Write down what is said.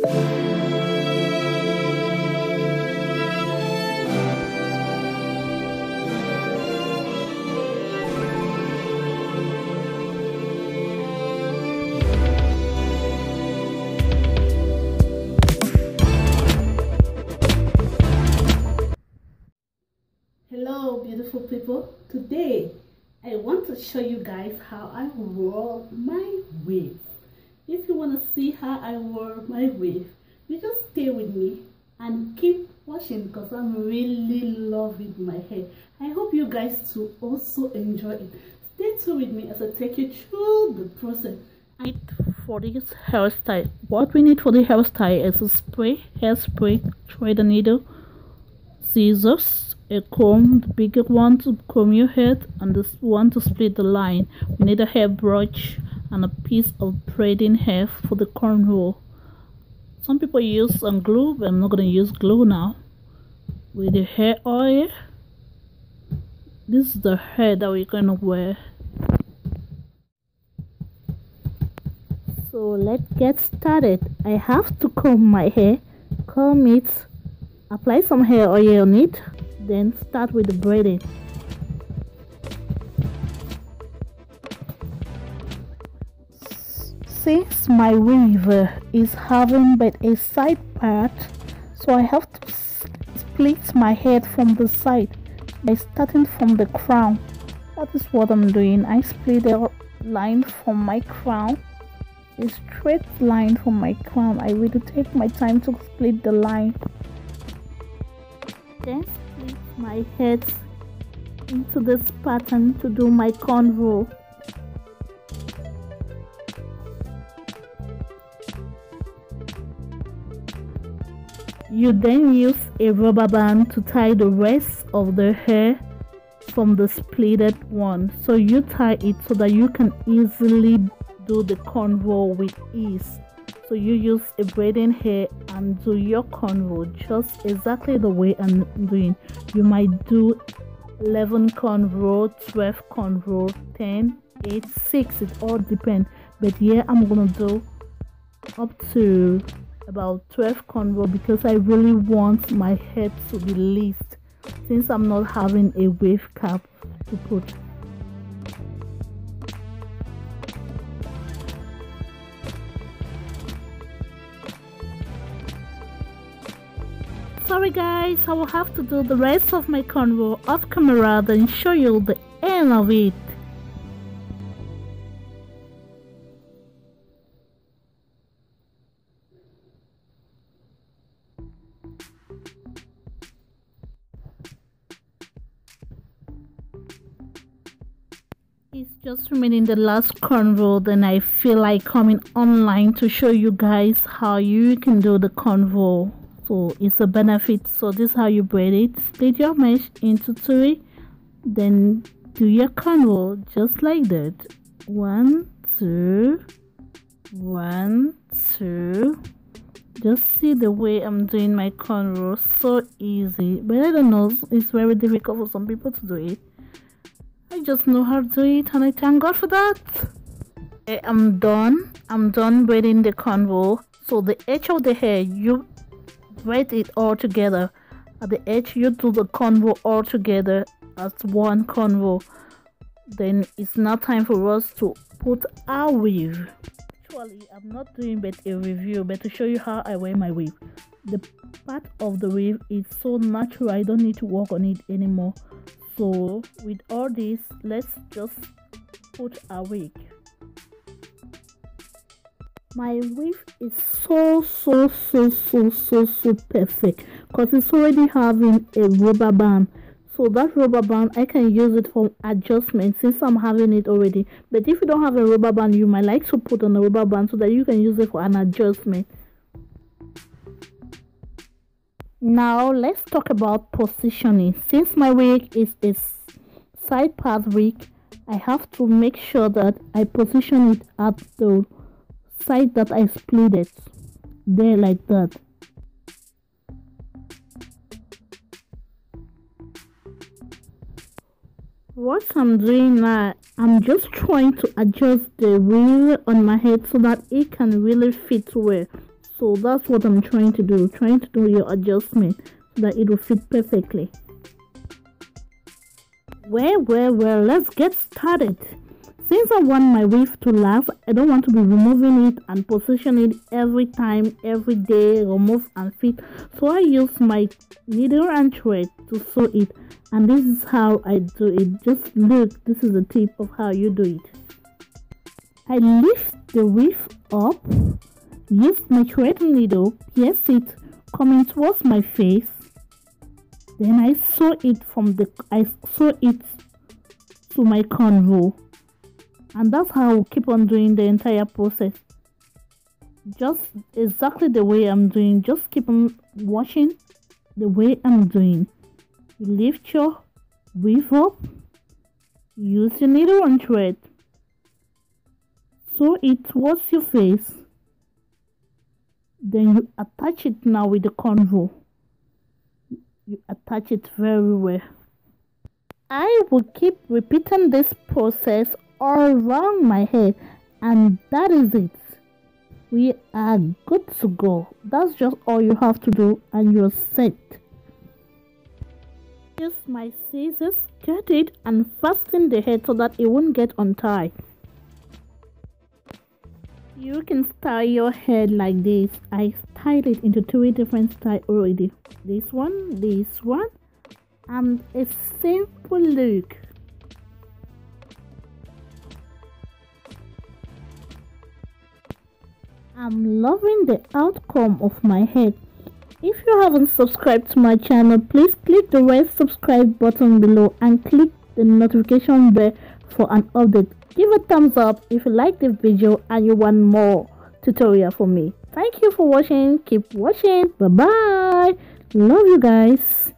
hello beautiful people. Today i want to show you guys how i wore my weave if you want to see how i wore my weave you just stay with me and keep watching because i'm really loving my hair. I hope you guys too also enjoy it. Stay tuned with me as i take you through the process. For this hairstyle. What we need for the hairstyle is a spray hairspray thread needle scissors a comb, the bigger one to comb your hair and this one to split the line. We need a hairbrush and a piece of braiding hair for the cornrow. Some people use some glue, but I'm not going to use glue now. With the hair oil, this is the hair that we're going to wear. So let's get started. I have to comb my hair, comb it, apply some hair oil on it then start with the braiding since my weaver is having but a side part so I have to split my head from the side by starting from the crown. That is what I'm doing. I split the line from my crown a straight line from my crown. I will take my time to split the line. Then split my head into this pattern to do my cornrow you then use a rubber band to tie the rest of the hair from the splitted one. So you tie it so that you can easily do the cornrow with ease. So you use a braiding hair and do your cornrow just exactly the way I'm doing. You might do 11 cornrow 12 cornrow 10 8 6 it all depends. But here I'm gonna do up to about 12 cornrow because I really want my head to be least since I'm not having a wave cap to put Sorry guys, I will have to do the rest of my cornrow off camera then show you the end of it. It's just remaining the last corn convo then I feel like coming online to show you guys how you can do the cornrow so it's a benefit. So this is how you braid it. Split your mesh into three then do your cornrow just like that. One two one two. Just see the way i'm doing my cornrow so easy. But i don't know it's very difficult for some people to do it just know how to do it and i thank god for that. I'm done. I'm done braiding the cornrow. So the edge of the hair you braid it all together. At the edge you do the cornrow all together as one cornrow. Then it's now time for us to put our weave. Actually i'm not doing but a review but to show you how i wear my weave. The part of the weave is so natural i don't need to work on it anymore so with all this let's just put a wig. My wig is so so so so so so perfect because it's already having a rubber band. So that rubber band i can use it for adjustment since i'm having it already. But if you don't have a rubber band you might like to put on a rubber band so that you can use it for an adjustment now let's talk about positioning. Since my wig is a side part wig i have to make sure that i position it at the side that I split it. There like that. What I'm doing now I'm just trying to adjust the wheel on my head so that it can really fit well so that's what i'm trying to do trying to do your adjustment so that it will fit perfectly well well well let's get started since I want my weave to last, I don't want to be removing it and positioning it every time, every day, remove and fit. So I use my needle and thread to sew it. And this is how I do it. Just look, this is the tip of how you do it. I lift the weave up, use my thread needle, pierce it, coming towards my face. Then I sew it from the, I sew it to my cornrow and that's how I'll keep on doing the entire process. Just exactly the way I'm doing. Just keep on watching the way I'm doing. You lift your weave up. Use your needle and thread. Sew it towards your face then you attach it now with the cornrow you attach it very well. I will keep repeating this process all around my head and that is it. We are good to go. That's just all you have to do and you're set. Use my scissors cut it and fasten the head so that it won't get untied you can style your head like this. I styled it into three different styles already. This one this one and a simple look. I'm loving the outcome of my head. If you haven't subscribed to my channel, please click the red subscribe button below and click the notification bell for an update. Give a thumbs up if you like the video and you want more tutorial from me. Thank you for watching. Keep watching. Bye bye. Love you guys.